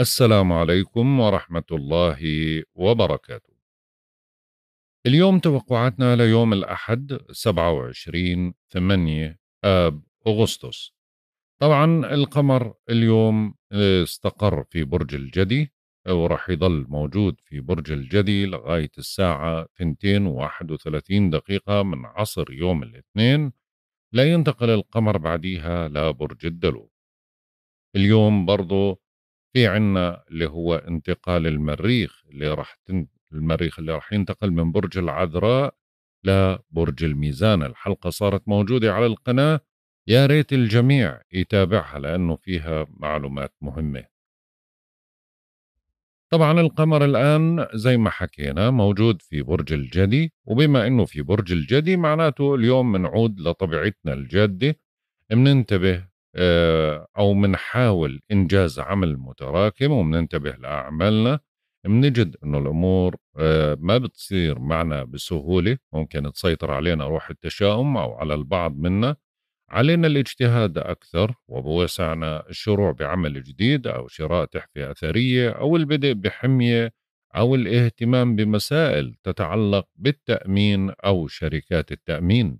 السلام عليكم ورحمة الله وبركاته. اليوم توقعاتنا ليوم الأحد 27 8 آب أغسطس. طبعا القمر اليوم استقر في برج الجدي وراح يظل موجود في برج الجدي لغاية الساعة 2 31 دقيقة من عصر يوم الاثنين لا ينتقل القمر بعديها لبرج الدلو اليوم برضو في عنا اللي هو انتقال المريخ اللي راح تن... المريخ اللي راح ينتقل من برج العذراء لبرج الميزان. الحلقة صارت موجودة على القناة. يا ريت الجميع يتابعها لأنه فيها معلومات مهمة. طبعا القمر الآن زي ما حكينا موجود في برج الجدي وبما أنه في برج الجدي معناته اليوم منعود لطبيعتنا الجادة. مننتبه آه، أو منحاول إنجاز عمل متراكم ومننتبه لأعمالنا منجد أنه الأمور آه، ما بتصير معنا بسهولة ممكن تسيطر علينا روح التشاؤم أو على البعض منا. علينا الاجتهاد أكثر وبوسعنا الشروع بعمل جديد أو شراء تحفة أثرية أو البدء بحمية أو الاهتمام بمسائل تتعلق بالتأمين أو شركات التأمين.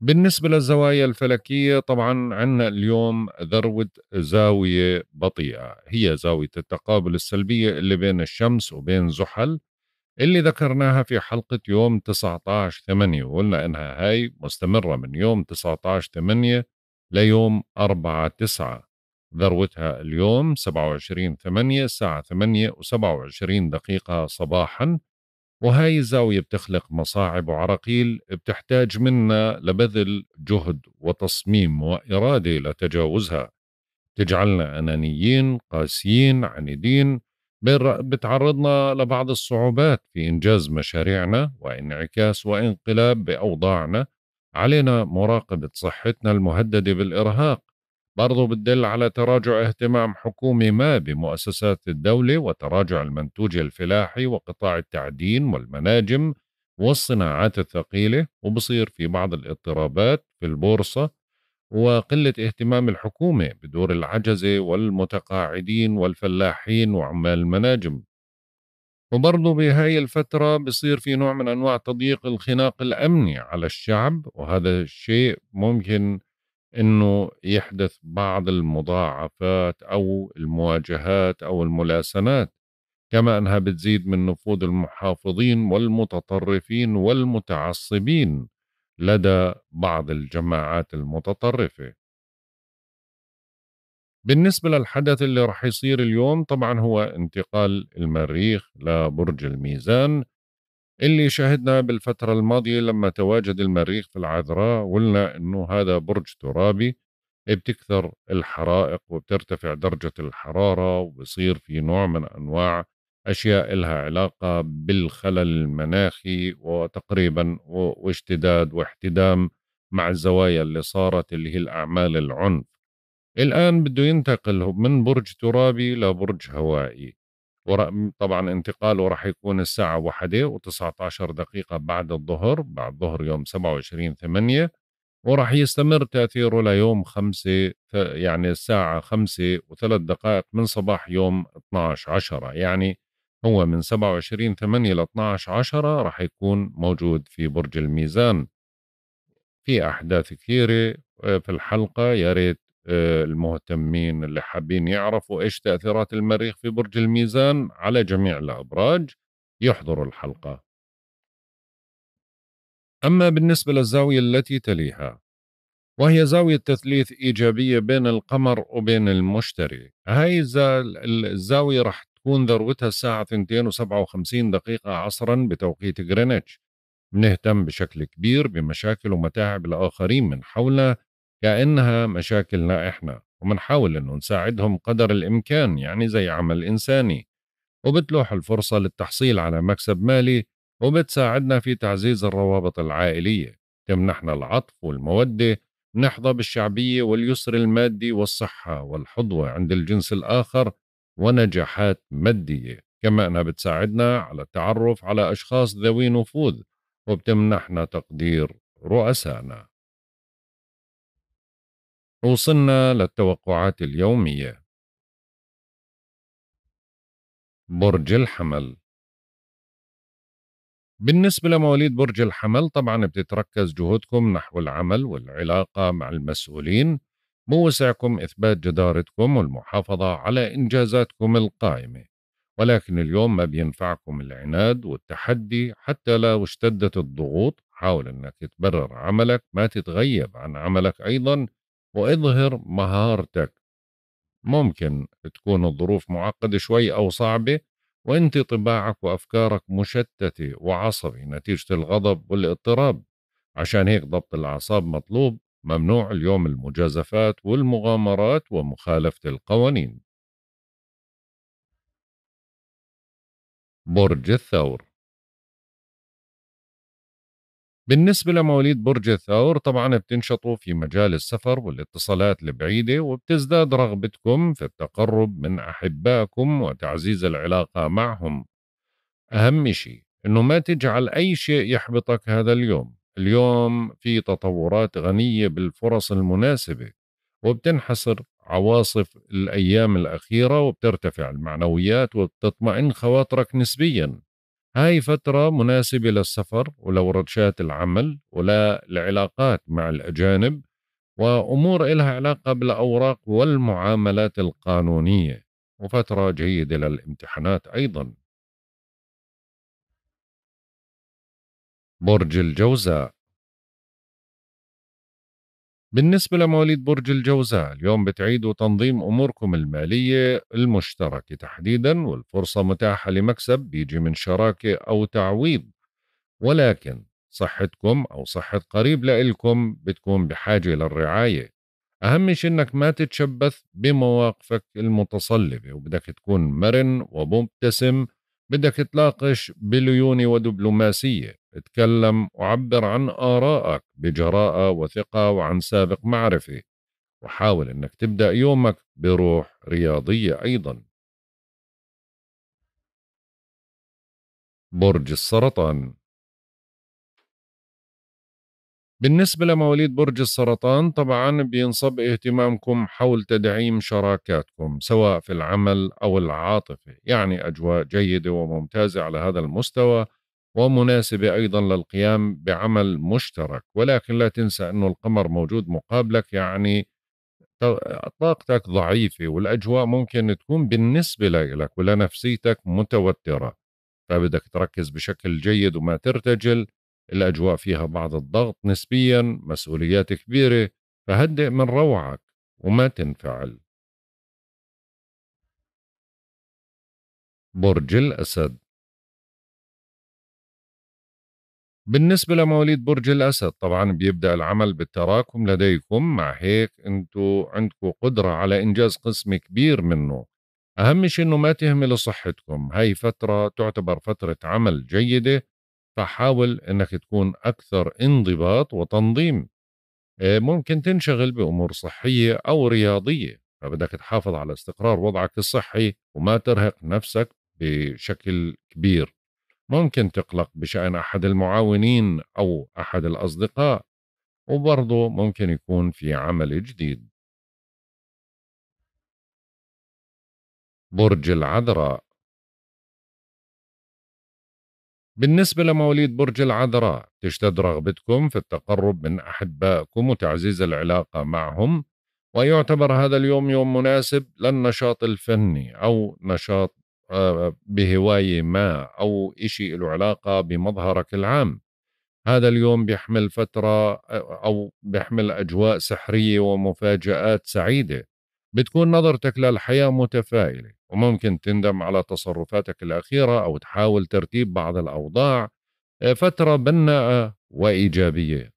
بالنسبة للزوايا الفلكية طبعا عندنا اليوم ذروة زاوية بطيئة. هي زاوية التقابل السلبية اللي بين الشمس وبين زحل اللي ذكرناها في حلقة يوم 19 8 وقلنا إنها هاي مستمرة من يوم 19 8 ليوم 4 9 ذروتها اليوم 27 8 الساعة 8 و27 دقيقة صباحا. وهاي الزاوية بتخلق مصاعب وعراقيل بتحتاج منا لبذل جهد وتصميم وإرادة لتجاوزها. تجعلنا أنانيين قاسيين عنيدين. بتعرضنا لبعض الصعوبات في إنجاز مشاريعنا وإنعكاس وإنقلاب بأوضاعنا. علينا مراقبة صحتنا المهددة بالإرهاق. برضو بتدل على تراجع اهتمام حكومي ما بمؤسسات الدولة وتراجع المنتوج الفلاحي وقطاع التعدين والمناجم والصناعات الثقيلة وبصير في بعض الاضطرابات في البورصة وقلة اهتمام الحكومة بدور العجزة والمتقاعدين والفلاحين وعمال المناجم. وبرضه بهاي الفترة بصير في نوع من أنواع تضييق الخناق الأمني على الشعب وهذا الشيء ممكن إنه يحدث بعض المضاعفات أو المواجهات أو الملاسنات كما أنها بتزيد من نفوذ المحافظين والمتطرفين والمتعصبين لدى بعض الجماعات المتطرفة. بالنسبة للحدث اللي راح يصير اليوم طبعا هو انتقال المريخ لبرج الميزان اللي شاهدنا بالفترة الماضية لما تواجد المريخ في العذراء قلنا إنه هذا برج ترابي بتكثر الحرائق وبترتفع درجة الحرارة وبصير في نوع من أنواع أشياء لها علاقة بالخلل المناخي وتقريبا واشتداد واحتدام مع الزوايا اللي صارت اللي هي الأعمال العنف. الآن بده ينتقل من برج ترابي لبرج هوائي. طبعا انتقاله راح يكون الساعة واحدة و19 دقيقة بعد الظهر بعد ظهر يوم 27 8 وراح يستمر تأثيره ليوم خمسة يعني الساعة خمسة وثلاث دقائق من صباح يوم 12 10 يعني هو من 27 8 ل 12 10 راح يكون موجود في برج الميزان. في أحداث كثيرة آه، في الحلقة يا ريت المهتمين اللي حابين يعرفوا إيش تأثيرات المريخ في برج الميزان على جميع الأبراج يحضروا الحلقة. أما بالنسبة للزاوية التي تليها وهي زاوية تثليث إيجابية بين القمر وبين المشتري هاي الزاوية راح تكون ذروتها الساعة 2 و57 دقيقة عصرا بتوقيت غرينتش. بنهتم بشكل كبير بمشاكل ومتاعب الآخرين من حولنا كأنها مشاكلنا إحنا ومنحاول إنه نساعدهم قدر الإمكان يعني زي عمل إنساني. وبتلوح الفرصة للتحصيل على مكسب مالي وبتساعدنا في تعزيز الروابط العائلية. تمنحنا العطف والمودة نحظى بالشعبية واليسر المادي والصحة والحظوة عند الجنس الآخر ونجاحات مادية. كما أنها بتساعدنا على التعرف على أشخاص ذوي نفوذ وبتمنحنا تقدير رؤسائنا وصلنا للتوقعات اليومية. برج الحمل. بالنسبة لمواليد برج الحمل طبعا بتتركز جهودكم نحو العمل والعلاقة مع المسؤولين بوسعكم إثبات جدارتكم والمحافظة على إنجازاتكم القائمة. ولكن اليوم ما بينفعكم العناد والتحدي حتى لو اشتدت الضغوط حاول أنك تبرر عملك ما تتغيب عن عملك أيضا. واظهر مهارتك. ممكن تكون الظروف معقدة شوي أو صعبة وانت طباعك وأفكارك مشتتة وعصبي نتيجة الغضب والاضطراب. عشان هيك ضبط الأعصاب مطلوب ممنوع اليوم المجازفات والمغامرات ومخالفة القوانين. برج الثور بالنسبة لمواليد برج الثور طبعا بتنشطوا في مجال السفر والاتصالات البعيدة وبتزداد رغبتكم في التقرب من أحبائكم وتعزيز العلاقة معهم. أهم شيء إنه ما تجعل أي شيء يحبطك هذا اليوم. اليوم في تطورات غنية بالفرص المناسبة وبتنحصر عواصف الأيام الأخيرة وبترتفع المعنويات وبتطمئن خواطرك نسبيا. هاي فترة مناسبة للسفر ولورشات العمل ولا العلاقات مع الأجانب وأمور إلها علاقة بالأوراق والمعاملات القانونية وفترة جيدة للامتحانات أيضا. برج الجوزاء بالنسبة لمواليد برج الجوزاء اليوم بتعيدوا تنظيم أموركم المالية المشتركة تحديدا والفرصة متاحة لمكسب بيجي من شراكة أو تعويض. ولكن صحتكم أو صحة قريب لإلكم بتكون بحاجة للرعاية أهم شيء إنك ما تتشبث بمواقفك المتصلبة وبدك تكون مرن ومبتسم بدك تناقش بليونة ودبلوماسية. اتكلم وعبر عن آرائك بجراءة وثقة وعن سابق معرفة وحاول إنك تبدأ يومك بروح رياضية أيضا. برج السرطان. بالنسبة لمواليد برج السرطان طبعا بينصب اهتمامكم حول تدعيم شراكاتكم سواء في العمل أو العاطفة يعني أجواء جيدة وممتازة على هذا المستوى. ومناسبة أيضا للقيام بعمل مشترك ولكن لا تنسى أنه القمر موجود مقابلك يعني طاقتك ضعيفة والأجواء ممكن تكون بالنسبة لك ولنفسيتك متوترة. فبدك تركز بشكل جيد وما ترتجل الأجواء فيها بعض الضغط نسبيا مسؤوليات كبيرة فهدئ من روعك وما تنفعل. برج الأسد بالنسبة لمواليد برج الأسد طبعا بيبدأ العمل بالتراكم لديكم مع هيك أنتوا عندكم قدرة على إنجاز قسم كبير منه. أهم شيء أنه ما تهملوا صحتكم. هاي فترة تعتبر فترة عمل جيدة فحاول أنك تكون أكثر انضباط وتنظيم. آه، ممكن تنشغل بأمور صحية أو رياضية فبدك تحافظ على استقرار وضعك الصحي وما ترهق نفسك بشكل كبير. ممكن تقلق بشأن أحد المعاونين أو أحد الأصدقاء وبرضه ممكن يكون في عمل جديد. برج العذراء. بالنسبة لمواليد برج العذراء تشتد رغبتكم في التقرب من أحبائكم وتعزيز العلاقة معهم ويعتبر هذا اليوم يوم مناسب للنشاط الفني أو نشاط بهواية ما أو إشي له علاقة بمظهرك العام. هذا اليوم بيحمل فترة آه، أو بيحمل أجواء سحرية ومفاجآت سعيدة. بتكون نظرتك للحياة متفائلة وممكن تندم على تصرفاتك الأخيرة أو تحاول ترتيب بعض الأوضاع آه، فترة بناءة وإيجابية.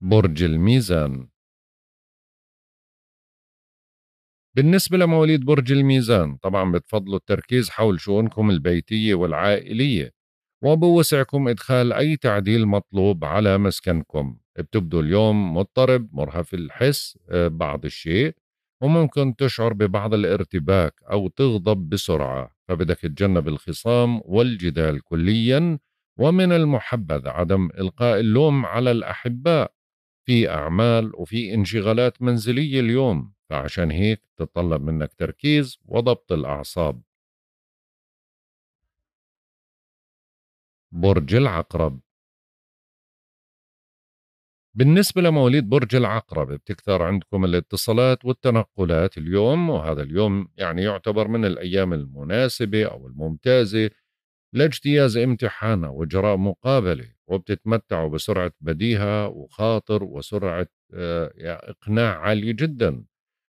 برج الميزان. بالنسبة لمواليد برج الميزان طبعا بتفضلوا التركيز حول شؤونكم البيتية والعائلية وبوسعكم إدخال أي تعديل مطلوب على مسكنكم. بتبدو اليوم مضطرب مرهف الحس آه، بعض الشيء وممكن تشعر ببعض الارتباك أو تغضب بسرعة. فبدك تتجنب الخصام والجدال كليا ومن المحبذ عدم إلقاء اللوم على الأحباء. في أعمال وفي انشغالات منزلية اليوم. فعشان هيك تتطلب منك تركيز وضبط الأعصاب. برج العقرب. بالنسبة لمواليد برج العقرب بتكثر عندكم الاتصالات والتنقلات اليوم وهذا اليوم يعني يعتبر من الأيام المناسبة أو الممتازة لاجتياز امتحان أو إجراء مقابلة وبتتمتعوا بسرعة بديهة وخاطر وسرعة آه، إقناع عالية جدا.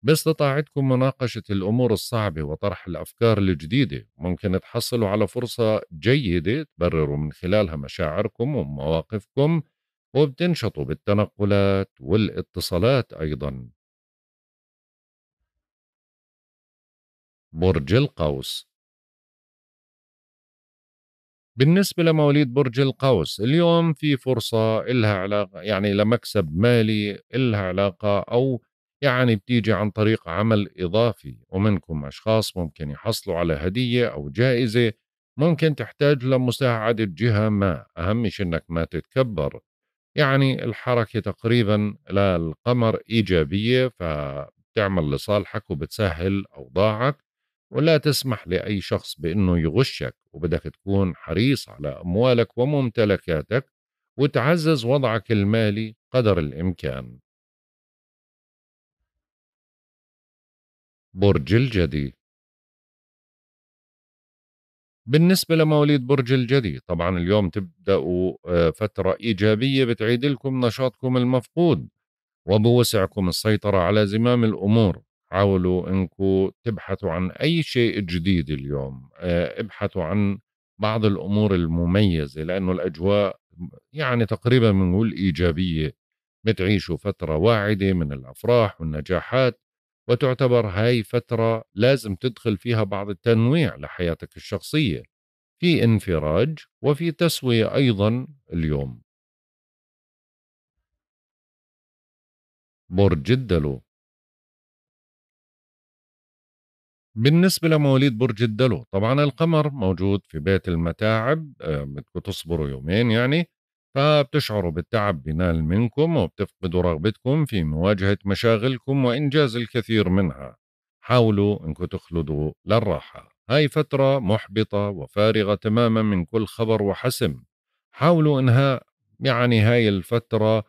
باستطاعتكم مناقشة الأمور الصعبة وطرح الأفكار الجديدة. ممكن تحصلوا على فرصة جيدة تبرروا من خلالها مشاعركم ومواقفكم وبتنشطوا بالتنقلات والاتصالات أيضا. برج القوس. بالنسبة لمواليد برج القوس اليوم في فرصة إلها علاقة يعني لمكسب مالي إلها علاقة أو يعني بتيجي عن طريق عمل إضافي ومنكم أشخاص ممكن يحصلوا على هدية أو جائزة ممكن تحتاج لمساعدة جهة ما أهم إنك ما تتكبر. يعني الحركة تقريبا للقمر إيجابية فبتعمل لصالحك وبتسهل أوضاعك ولا تسمح لأي شخص بأنه يغشك وبدك تكون حريص على أموالك وممتلكاتك وتعزز وضعك المالي قدر الإمكان. برج الجدي بالنسبة لمواليد برج الجدي طبعا اليوم تبدأوا آه، فترة إيجابية بتعيد لكم نشاطكم المفقود وبوسعكم السيطرة على زمام الأمور. حاولوا إنكم تبحثوا عن أي شيء جديد اليوم آه، ابحثوا عن بعض الأمور المميزة لأنه الأجواء يعني تقريبا بنقول إيجابية. بتعيشوا فترة واعدة من الأفراح والنجاحات وتعتبر هاي فترة لازم تدخل فيها بعض التنويع لحياتك الشخصية في انفراج وفي تسوية أيضا اليوم. برج الدلو بالنسبة لمواليد برج الدلو طبعا القمر موجود في بيت المتاعب آه، بدكم تصبروا يومين يعني. فبتشعروا بالتعب بينال منكم وبتفقدوا رغبتكم في مواجهة مشاغلكم وإنجاز الكثير منها. حاولوا أنكم تخلدوا للراحة. هاي فترة محبطة وفارغة تماما من كل خبر وحسم. حاولوا إنهاء يعني هاي الفترة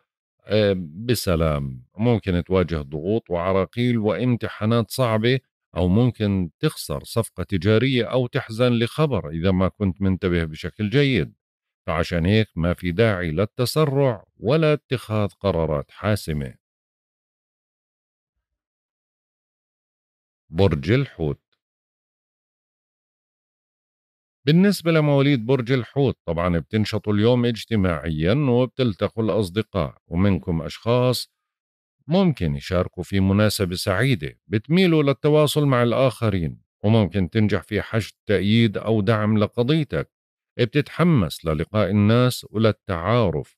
آه، بسلام. ممكن تواجه ضغوط وعراقيل وامتحانات صعبة أو ممكن تخسر صفقة تجارية أو تحزن لخبر إذا ما كنت منتبه بشكل جيد. فعشان هيك ما في داعي للتسرع ولا اتخاذ قرارات حاسمة. برج الحوت. بالنسبة لمواليد برج الحوت طبعا بتنشطوا اليوم اجتماعيا وبتلتقوا الأصدقاء ومنكم أشخاص ممكن يشاركوا في مناسبة سعيدة بتميلوا للتواصل مع الآخرين وممكن تنجح في حشد تأييد أو دعم لقضيتك. بتتحمس للقاء الناس وللتعارف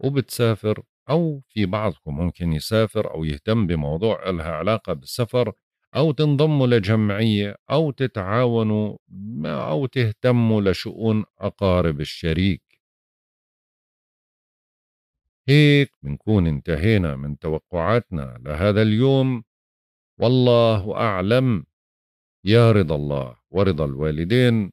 وبتسافر أو في بعضكم ممكن يسافر أو يهتم بموضوع لها علاقة بالسفر أو تنضموا لجمعية أو تتعاونوا أو تهتموا لشؤون أقارب الشريك. هيك بنكون انتهينا من توقعاتنا لهذا اليوم. والله أعلم. يا رضا الله ورضا الوالدين.